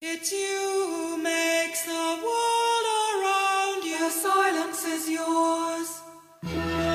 It's you makes the world around you. The silence is yours.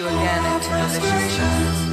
you again into malicious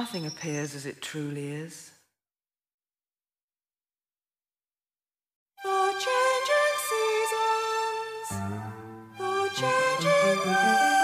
Nothing appears as it truly is. The changing seasons, The changing ways.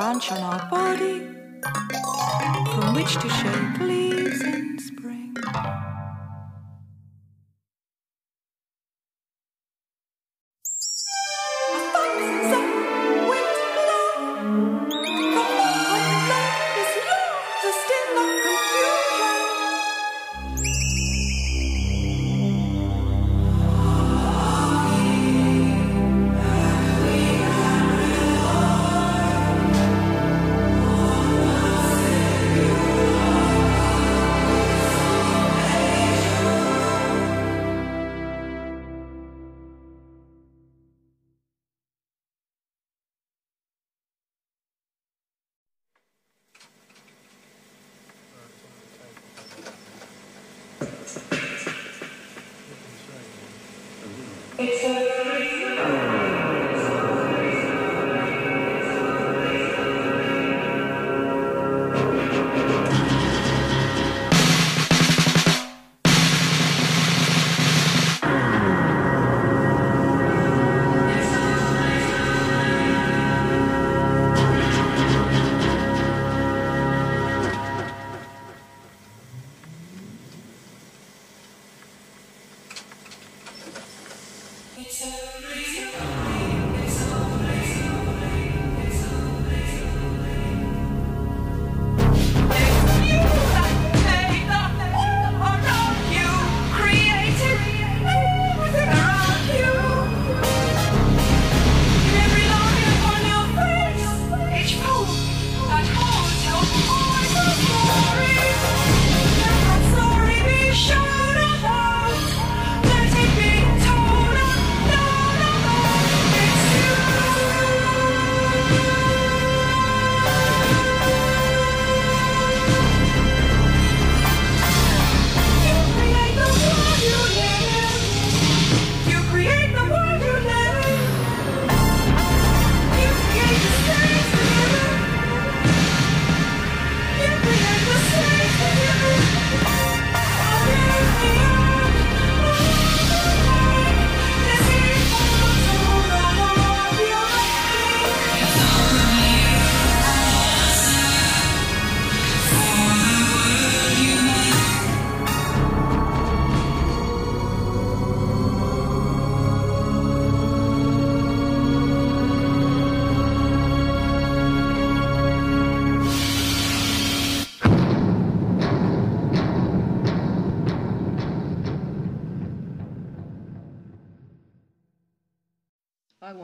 branch on our body from which to shape leaves.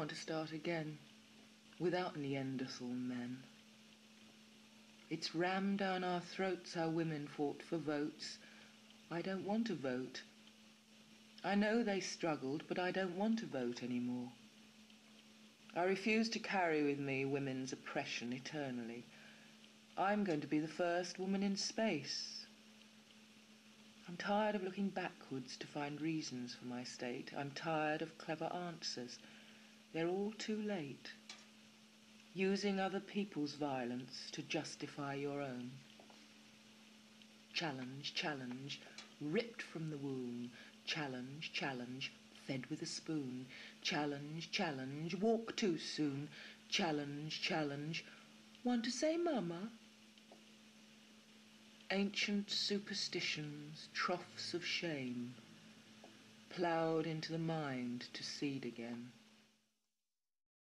Want to start again, without Neanderthal men. It's rammed down our throats how women fought for votes. I don't want to vote. I know they struggled, but I don't want to vote anymore. I refuse to carry with me women's oppression eternally. I'm going to be the first woman in space. I'm tired of looking backwards to find reasons for my state. I'm tired of clever answers. They're all too late. Using other people's violence to justify your own. Challenge, challenge, ripped from the womb. Challenge, challenge, fed with a spoon. Challenge, challenge, walk too soon. Challenge, challenge, want to say mama? Ancient superstitions, troughs of shame, ploughed into the mind to seed again.